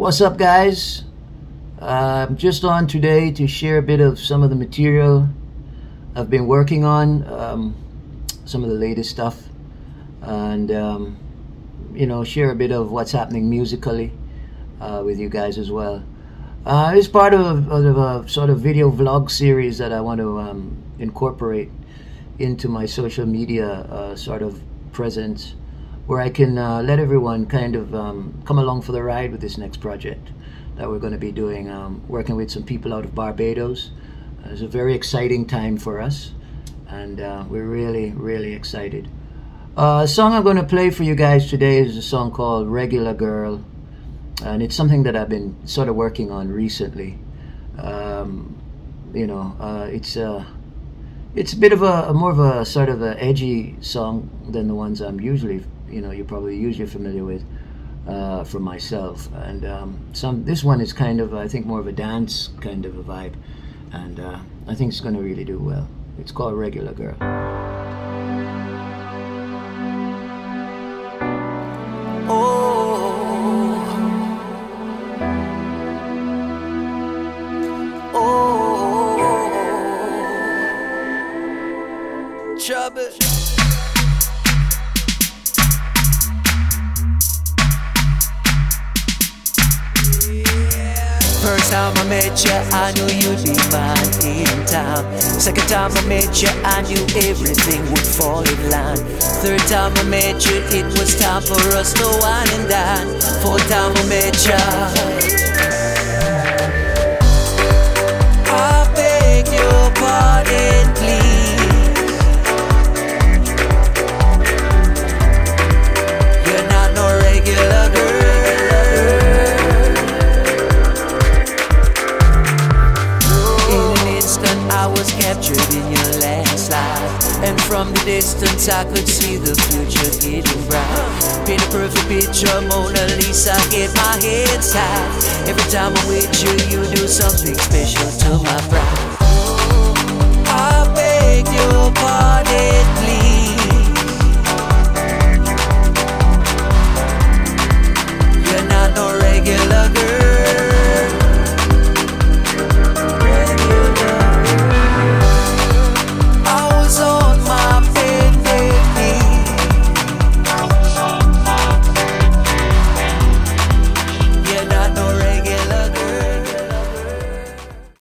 What's up, guys? Uh, I'm just on today to share a bit of some of the material I've been working on, um, some of the latest stuff, and um, you know, share a bit of what's happening musically uh, with you guys as well. Uh, it's part of, of, a sort of video vlog series that I want to um, incorporate into my social media uh, sort of presence where I can uh, let everyone kind of um, come along for the ride with this next project that we're going to be doing, um, working with some people out of Barbados. Uh, it's a very exciting time for us, and uh, we're really, really excited. Uh, a song I'm going to play for you guys today is a song called Regular Girl, and it's something that I've been sort of working on recently. Um, you know, uh, it's a it's a bit of a, a, more of a sort of an edgy song than the ones I'm usually you know you're probably usually familiar with uh, from myself. And um, some this one is kind of I think more of a dance kind of a vibe, and uh, I think it's going to really do well. It's called Regular Girl. Oh, oh, trouble. First time I met you, I knew you'd be mine in time. Second time I met you, I knew everything would fall in line. Third time I met you, it was time for us to wine and dine. Fourth time I met you. Landslide. And from the distance, I could see the future getting bright. Paint a perfect picture, Mona Lisa, get my head tight. Every time I'm with you, you do something special to